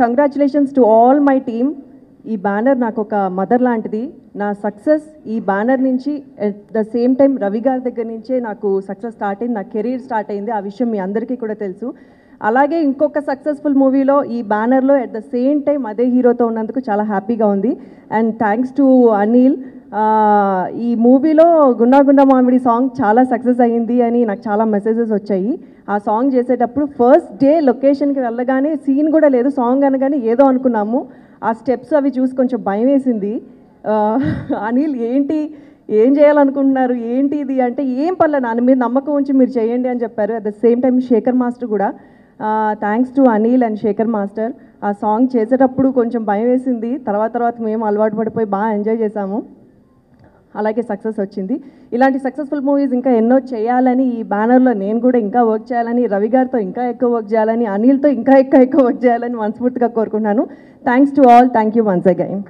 Congratulations to all my team ఈ banner నాకు ఒక మదర్ లాంటిది. నా సక్సెస్ ఈ బ్యానర్ నుంచి at the same time Ravi గారి దగ్గర నుంచే నాకు సక్సెస్ స్టార్ట్ అయింది. నా కెరీర్ స్టార్ట్ అయింది. ఆ విషయం మీ అందరికీ కూడా తెలుసు. అలాగే ఇంకొక సక్సెస్ఫుల్ మూవీలో ఈ బ్యానర్లో అట్ ద సేమ్ టైం అదే హీరోతో ఉన్నందుకు చాలా హ్యాపీగా ఉంది. అండ్ థ్యాంక్స్ టు అనిల్ ఈ మూవీలో గుండా గుండా మామిడి సాంగ్ చాలా సక్సెస్ అయ్యింది అని నాకు చాలా మెసేజెస్ వచ్చాయి. ఆ సాంగ్ చేసేటప్పుడు ఫస్ట్ డే లొకేషన్కి వెళ్ళగానే సీన్ కూడా లేదు సాంగ్ అనగానే ఏదో అనుకున్నాము. ఆ స్టెప్స్ అవి చూసి కొంచెం భయం వేసింది. అనిల్ ఏంటి ఏం చేయాలనుకుంటున్నారు ఏంటి ఇది అంటే ఏం పర్లేదు నాన్న మీద నమ్మకం ఉంచి మీరు చేయండి అని చెప్పారు. At the same time Shekhar master కూడా. Thanks to Anil and Shekhar master. ఆ సాంగ్ చేసేటప్పుడు కొంచెం భయం వేసింది. తర్వాత తర్వాత మేము అలవాటు పడిపోయి బాగా ఎంజాయ్ చేసాము. అలాగే సక్సెస్ వచ్చింది. ఇలాంటి సక్సెస్ఫుల్ మూవీస్ ఇంకా ఎన్నో చేయాలని ఈ బ్యానర్లో నేను కూడా ఇంకా వర్క్ చేయాలని రవి గారితో ఇంకా ఎక్కువ వర్క్ చేయాలని అనిల్తో ఇంకా ఎక్కువ ఎక్కువ వర్క్ చేయాలని మనస్ఫూర్తిగా కోరుకున్నాను thanks to all thank you once again